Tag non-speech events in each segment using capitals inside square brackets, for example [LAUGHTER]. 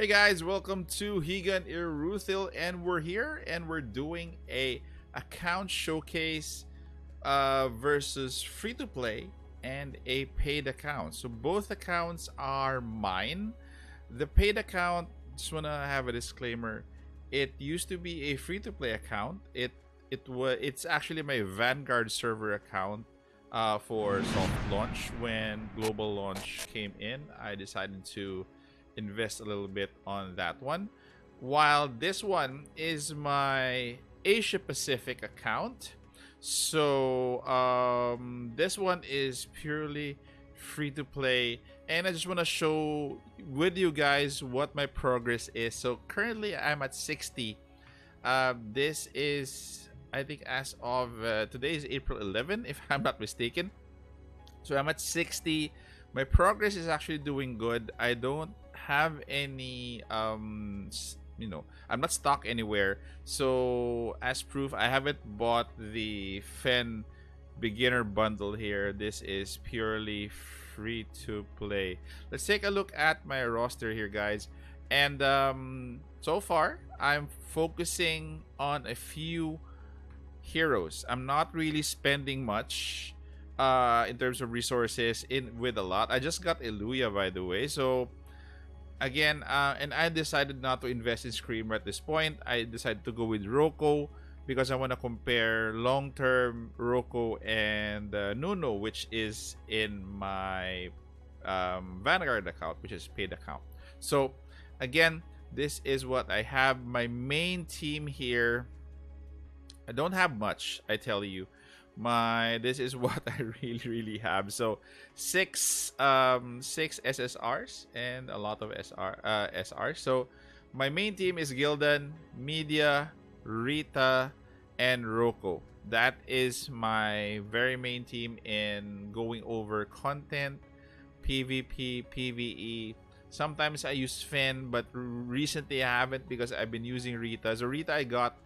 Hey guys, welcome to Higan Eruthyll and we're here and we're doing a account showcase uh, versus free to play and a paid account. So both accounts are mine. The paid account, just wanna have a disclaimer. It used to be a free to play account. It it was it's actually my Vanguard server account uh, for soft launch. When global launch came in, I decided to invest a little bit on that one. While this one is my Asia Pacific account. So um, this one is purely free to play and I just want to show with you guys what my progress is. So currently I'm at 60. Uh, this is I think as of uh, today is April 11 if [LAUGHS] I'm not mistaken. So I'm at 60. My progress is actually doing good. I don't have any um you know i'm not stuck anywhere. So as proof i haven't bought the fen beginner bundle here. This is purely free to play. Let's take a look at my roster here guys. And um so far i'm focusing on a few heroes. I'm not really spending much uh in terms of resources in with a lot. I just got Eluya by the way. So again, uh, and I decided not to invest in Screamer at this point. I decided to go with Roko because I want to compare long-term Roko and uh, Nuno, which is in my um, Vanguard account, which is paid account. So again, this is what I have. My main team here. I don't have much, I tell you my this is [LAUGHS] what I really really have. So six um six SSRs and a lot of SR uh SRs. So my main team is Gildan, Media, Rita, and Roko. That is my very main team in going over content, PvP, PvE. Sometimes I use Fen, but recently I haven't because I've been using Rita. So Rita I got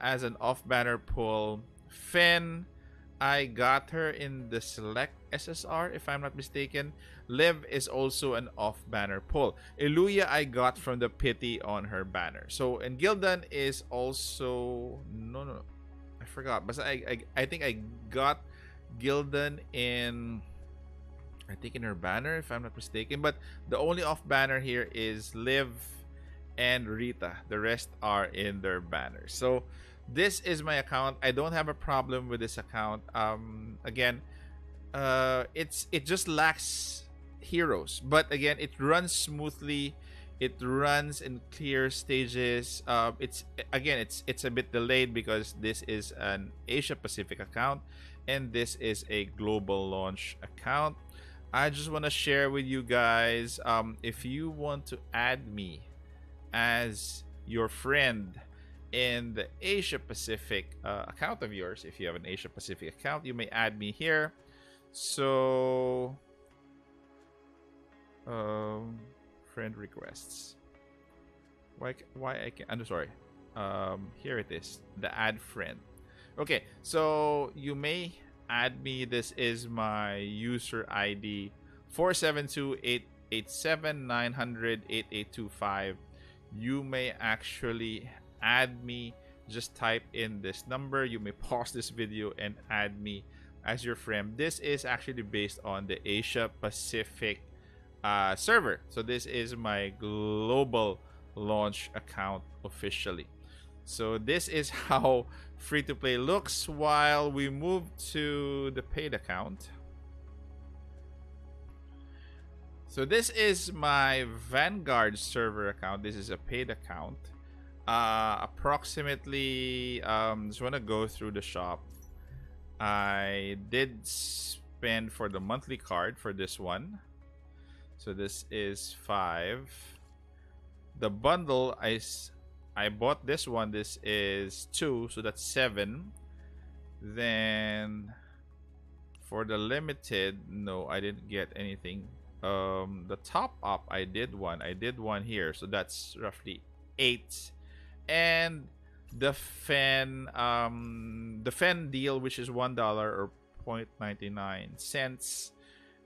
as an off-banner pull. Fen, I got her in the select SSR, if I'm not mistaken. Liv is also an off banner pull. Eluya I got from the pity on her banner. So and Gildan is also no no I forgot. But I I, I think I got Gildan in I think in her banner if I'm not mistaken. But the only off banner here is Liv and Rita. The rest are in their banners. So this is my account. I don't have a problem with this account. Um again uh it's it just lacks heroes. But again it runs smoothly. It runs in clear stages. Uh, it's again it's it's a bit delayed because this is an asia pacific account and this is a global launch account. I just want to share with you guys um, if you want to add me as your friend in the Asia Pacific uh, account of yours. If you have an Asia Pacific account, you may add me here. So, um, friend requests. Why? Why I can? I'm sorry. Um, here it is. The add friend. Okay, so you may add me. This is my user ID 472-887-900-8825. You may actually add me. Just type in this number. You may [LAUGHS] pause this video and add me as your friend. This is actually based on the asia pacific uh, server. So this is my global launch account officially. So this is [LAUGHS] how free to play looks while we move to the paid account. So this is my vanguard server account. This is a paid account uh, approximately, um, just want to go through the shop. I did spend for the monthly card for this one. So this is five. The bundle, I, I bought this one. This is two, so that's seven. Then for the limited, no, I didn't get anything. Um, the top up, I did one. I did one here, so that's roughly eight and the fan um the fan deal which is one dollar or 0.99 cents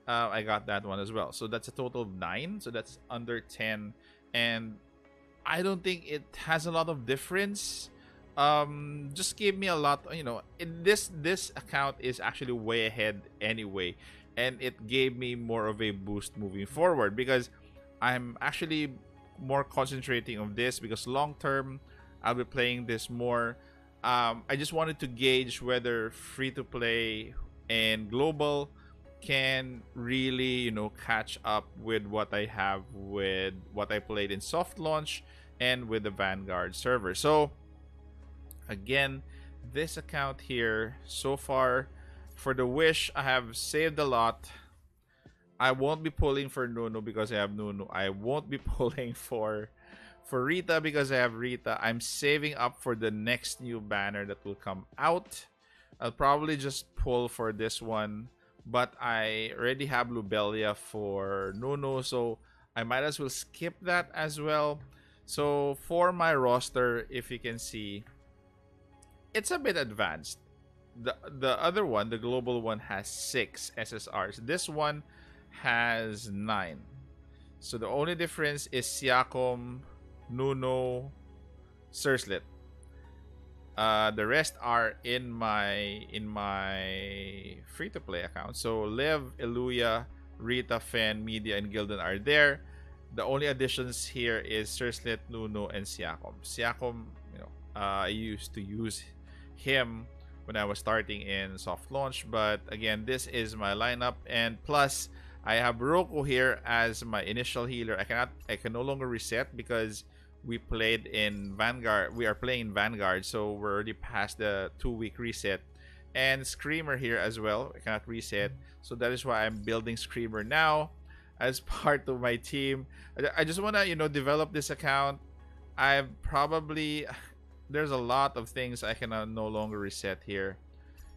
uh, I got that one as well so that's a total of nine so that's under 10 and I don't think it has a lot of difference. Um, just gave me a lot. You know, this this account is actually way ahead anyway, and it gave me more of a boost moving forward because I'm actually more concentrating on this because long term I'll be playing this more. Um, I just wanted to gauge whether free to play and global can really you know catch up with what I have with what I played in soft launch and with the Vanguard server. So again, this account here so far for the wish I have saved a lot. I won't be pulling for Nunu because I have Nunu. I won't be [LAUGHS] pulling for for Rita because I have Rita. I'm saving up for the next new banner that will come out. I'll probably just pull for this one but I already have Lubelia for Nunu, so I might as well skip that as well. So for my roster, if you can see, it's a bit advanced. The the other one, the global one, has six SSRs. This one has nine. So the only difference is Siakam, Nuno, Surslit. Uh, the rest are in my in my free to play account. So Liv, Eluya, Rita, Fen, Media, and Gildan are there. The only additions here is Surslit, Nuno, and Siakam. Siakam, you know, uh, I used to use him when I was starting in soft launch, but again, this is my lineup, and plus I have Roku here as my initial healer. I cannot, I can no longer reset because we played in Vanguard. We are playing Vanguard, so we're already past the two week reset. And Screamer here as well. I cannot reset. So that is why I'm building Screamer now as [LAUGHS] part of my team. I just want to, you know, develop this account. I've probably [LAUGHS] there's a lot of things I can no longer reset here.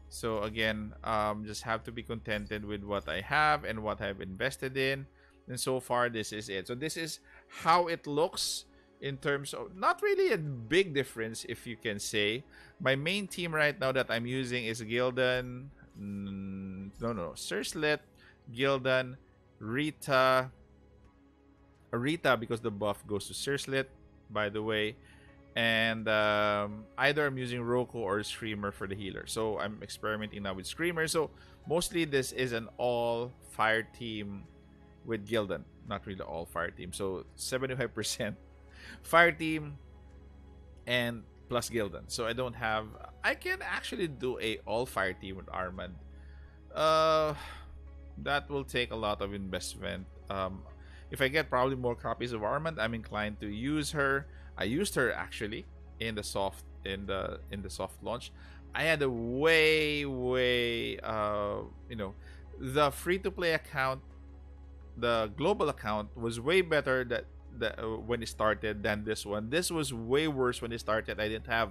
So again, um, just have to be contented with what I have and what I've invested in. And so far, this is it. So this is how it looks in terms of not really a big difference if you can say. My main team right now that i'm using is gildan mm, no no Surslit, gildan rita rita because the buff goes to Surslit, by the way. And um, either i'm using roku or screamer for the healer. So i'm experimenting now with screamer. So mostly this is an all fire team with gildan. Not really all fire team. So 75 percent Fire Team, and plus Gildan. So I don't have. I can actually do a all Fire Team with Armand. Uh, that will take a lot of investment. Um, if I get probably more copies of Armand, I'm inclined to use her. I used her actually in the soft in the in the soft launch. I had a way way uh you know the free to play account the global account was way better that uh, when it started than this one. This was way worse when it started. I didn't have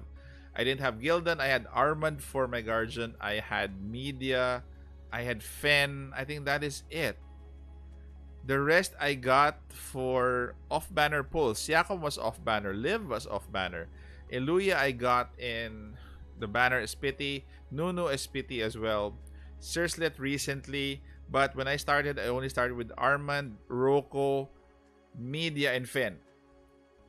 I didn't have Gildan. I had Armand for my guardian. I had Media. I had Fen. I think that is it. The rest I got for off banner pulls. Siakam was off banner. Liv was off banner. Eluya I got in the banner Espiti. Nunu Espiti as well. Surslit recently. But when I started, I only started with Armand, Roko, Media, and Fen.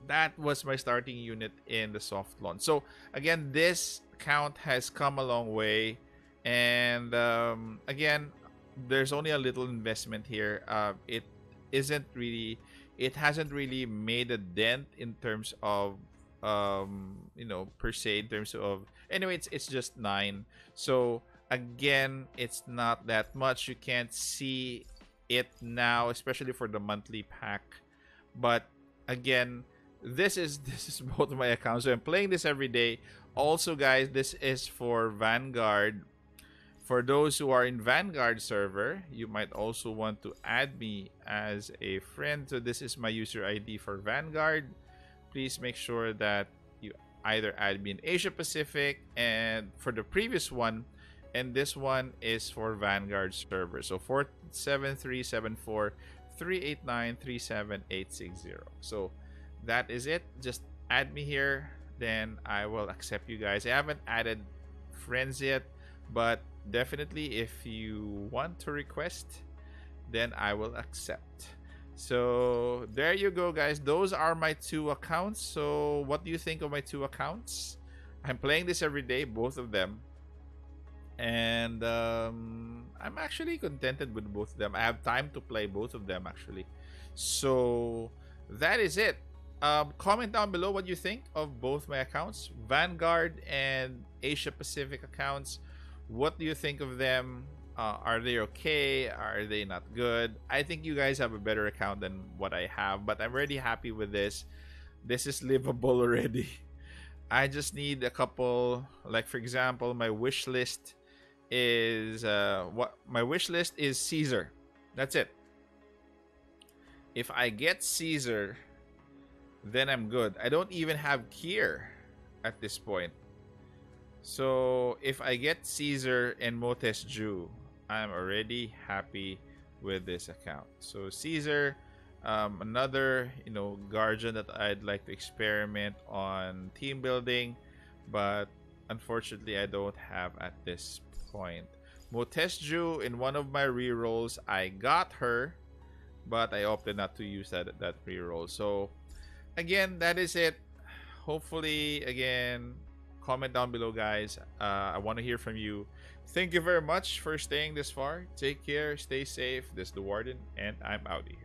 That was my starting unit in the soft launch. So again, this count has come a long way, and um, again, there's only a little investment here. Uh, it isn't really, it hasn't really made a dent in terms of, um, you know, per se in terms of. Anyway, it's it's just nine. So again, it's not that much. You can't see it now, especially for the monthly pack but again, this is [LAUGHS] this is both my accounts. So I'm playing this every day. Also, guys, this is for Vanguard. For those who are in Vanguard server, you might also want to add me as a friend. So this is my user ID for Vanguard. Please make sure that you either add me in Asia Pacific and for the previous one, and this one is for Vanguard server. So 47374 389-37860. So that is it. Just add me here, then I will accept you guys. I haven't added friends yet, but definitely if you want to request, then I will accept. So there you go, guys. Those are my two accounts. So what do you think of my two accounts? I'm playing this every day, both of them. And um, I'm actually contented with both of them. I have time to play both of them, actually. So that is it. Um, comment down below what you think of both my accounts, Vanguard and Asia Pacific accounts. What do you think of them? Uh, are they okay? Are they not good? I think you guys have a better account than what I have, but I'm really happy with this. This is livable [LAUGHS] already. I just need a couple, like for example, my wish list is uh, what my wish list is Caesar. That's it. If I get Caesar, then I'm good. I don't even have Kier at this point. So if I get Caesar and Motesju, I'm already happy with this account. So Caesar, um, another you know guardian that I'd like to experiment on team building, but unfortunately I don't have at this point. Motesju in one of my rerolls, I got her, but I opted not to use that that reroll. So again, that is it. Hopefully, again, comment down below, guys. Uh, I want to hear from you. Thank you very much for staying this far. Take care, stay safe. This is the Warden, and I'm out of here.